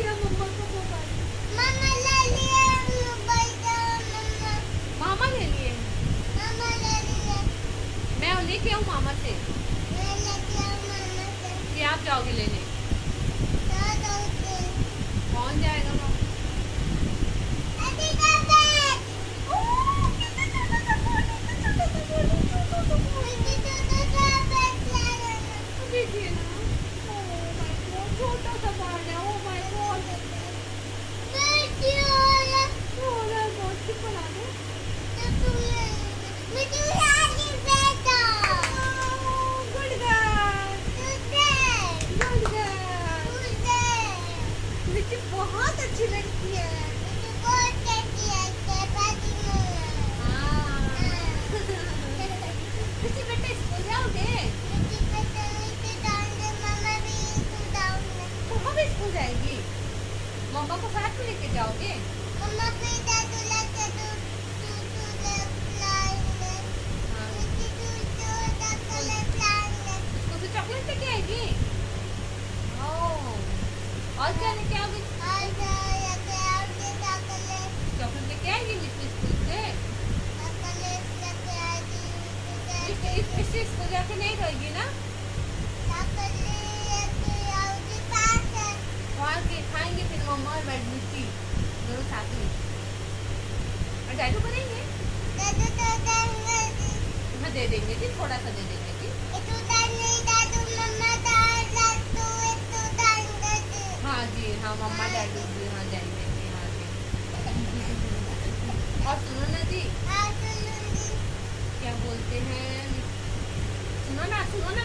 दिया मम्मा मोबाइल मामा ले लिए मोबाइल का मम्मा मामा ले लिए? मामा ले लिए। मैं लेके आऊँ मामा से? मैं लेके मामा से। आप जाओगे लेने? साथ में लेके जाओगे? मम्मा फिर दादू लेके तू तू तू ले लाएँगे हाँ। तू चॉकलेट लेके आएगी? और क्या लेके आओगी? लेके चॉकलेट चॉकलेट लेके आएगी स्कूल से? चॉकलेट लेके स्कूल जाके नहीं रहेगी ना चॉकलेट लेके आओगी पास है वहाँ के खाएँगे फिर मम्मा और बैड दोनों साथ में। और डैडू बनाएँगे दादू तो देंगे हाँ दे देंगे जी थोड़ा सा दे देंगे जी हाँ जी हाँ मम्मा डैडू जी हाँ जाएँगे जी हाँ जी। और सुनो ना जी। हाँ सुनूँगी क्या बोलते हैं? सुनो ना सुनो ना